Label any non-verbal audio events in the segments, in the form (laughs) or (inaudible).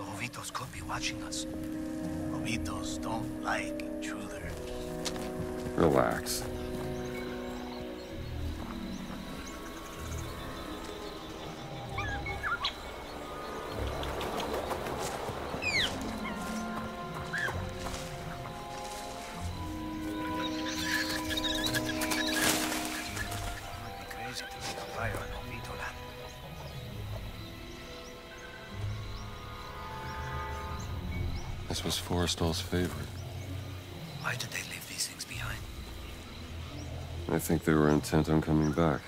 The could be watching us. Hovitos don't like intruders. Relax. This was Forrestal's favorite. Why did they leave these things behind? I think they were intent on coming back.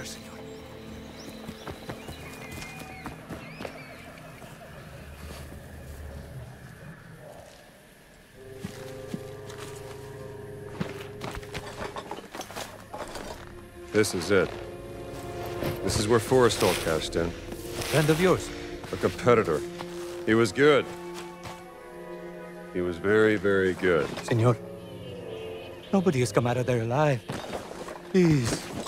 There, senor. This is it. This is where Forrestal cashed in. Friend of yours. A competitor. He was good. He was very, very good. Senor. Nobody has come out of there alive. Please.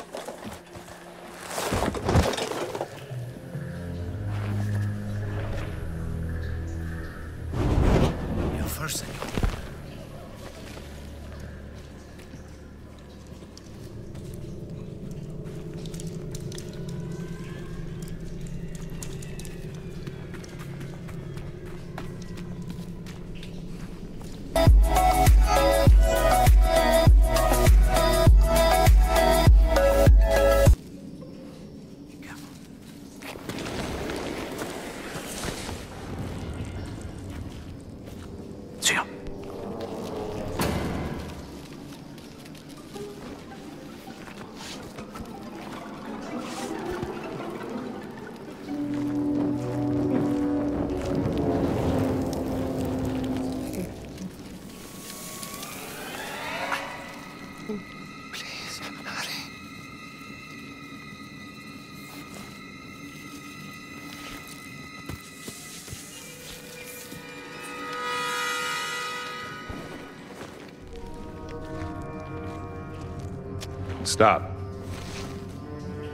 Stop.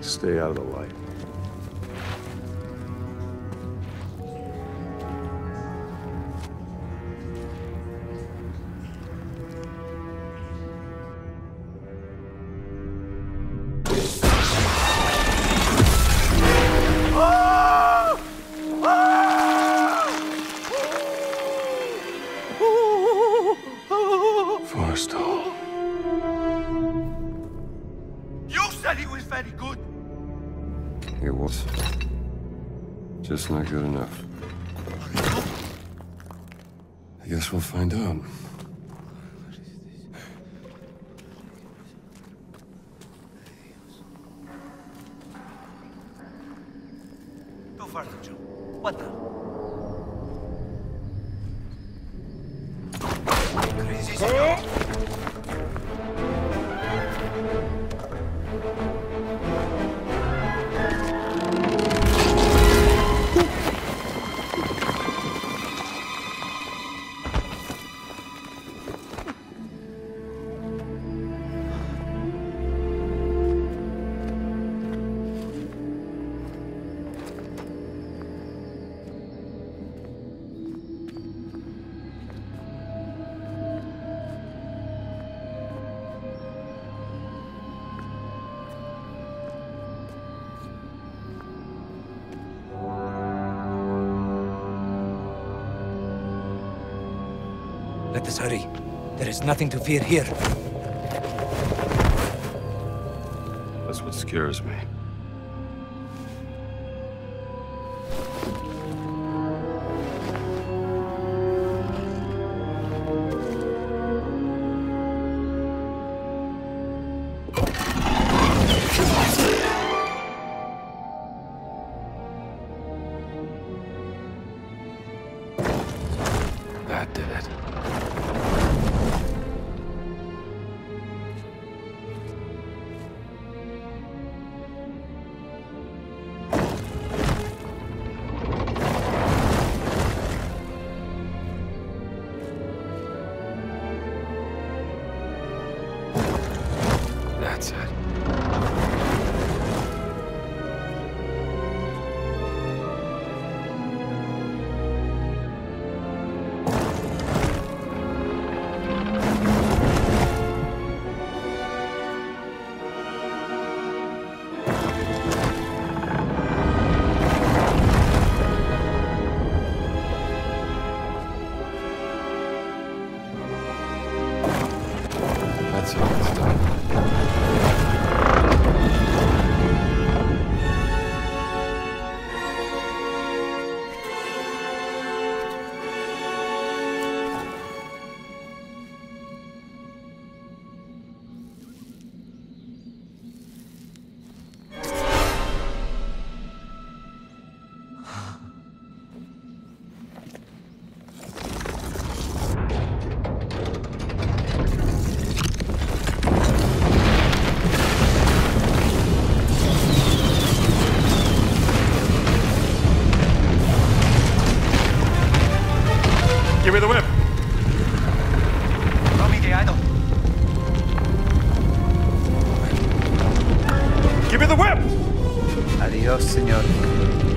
Stay out of the light. Just not good enough. I guess we'll find out. Let us hurry. There is nothing to fear here. That's what scares me. That (laughs) Adios, senor.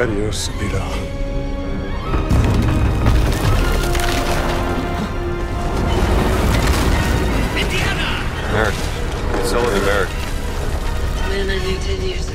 Adios, Satipo. American. It's all in American. Man I knew ten years